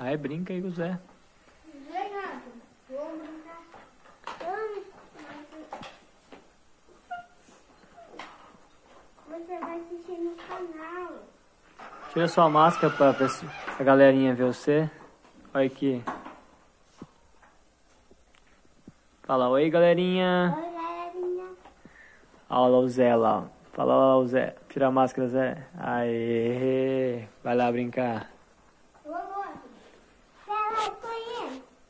Aí brinca aí com o Zé. Você vai assistir no canal. Tira sua máscara pra, pra a galerinha ver você. Olha aqui. Fala, oi galerinha. Oi, galerinha. Olha lá o Zé lá. Fala lá o Zé. Tira a máscara, Zé. Aê. Vai lá brincar. Vamos. Pera, eu tô indo. Vai, filho. Ah, deixa eu ver agora. Vai deixar mais pra começar no chão? Pra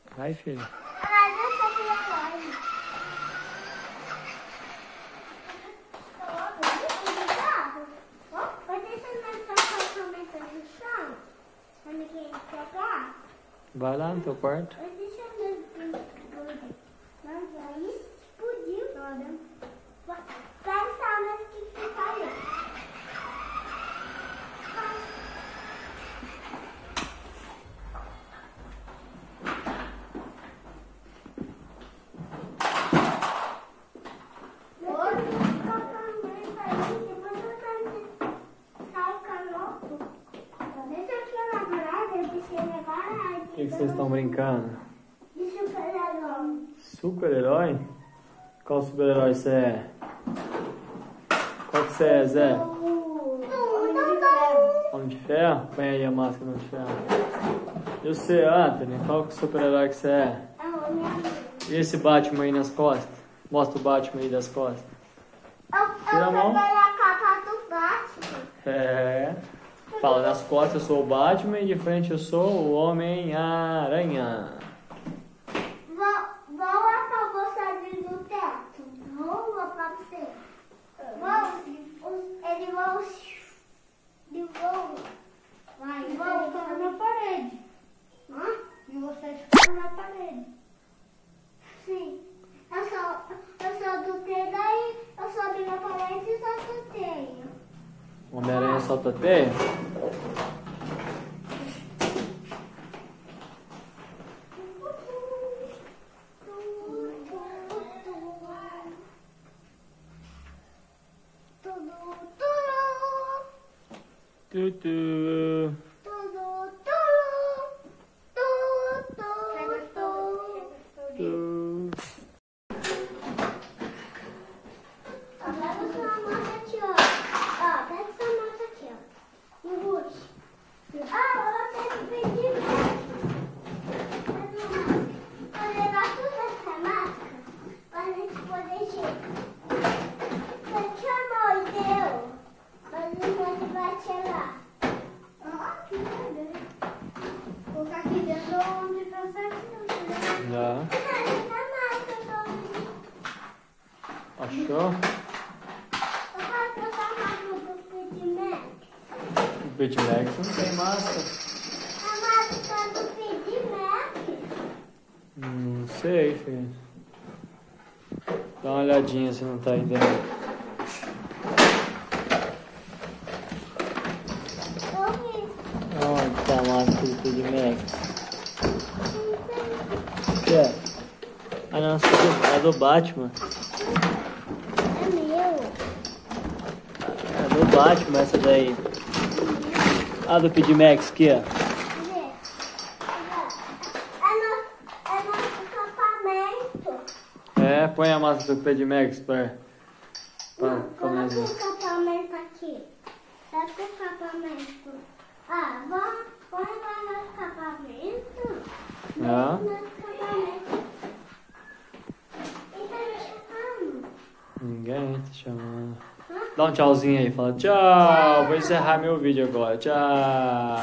ninguém pegar? Vai lá no teu quarto. Vai deixar mais tudo. Mas aí explodiu toda. Pega essa mesa que fica aí. O que, que vocês estão brincando? De super-herói. Super-herói? Qual super-herói você é? Qual que você é, Zé? Homem de ferro. Homem de ferro? Põe aí a máscara do Homem de ferro. E você, Anthony? Qual que super-herói que você é? É. E esse Batman aí nas costas? Mostra o Batman aí das costas. Tira a mão. peguei a capa do Batman. É. Fala, nas costas eu sou o Batman e de frente eu sou o Homem-Aranha. Lá pra você no teto. Vou lá pra você. Vou, os- ele vão... Ele vão... Vai, vão ficar na parede. Hã? E vocês ficam na parede. Sim. Eu sou, eu sou do teia daí, eu sobe na parede e sou do teia. O Homem-Aranha solta teia? Do do. Já. Achou? O Pit Max não tem máscara. A máscara do pedimento? Não sei, filho. Dá uma olhadinha se não tá aí dentro. Onde tá a máscara do Pit Max? Ah não, essa é do, é do Batman. É meu. É do Batman essa daí. Ah, do Pit Max aqui, ó. É nosso, é nosso acampamento. É, põe a máscara do Pit Max pra, pra Não, coloca o começar. acampamento aqui. Pega o acampamento. Ah, vamos, vamos lá no acampamento. Ah. No acampamento. E tá me chamando. Ninguém tá chamando. Dá um tchauzinho aí, fala tchau. Vou encerrar meu vídeo agora. Tchau.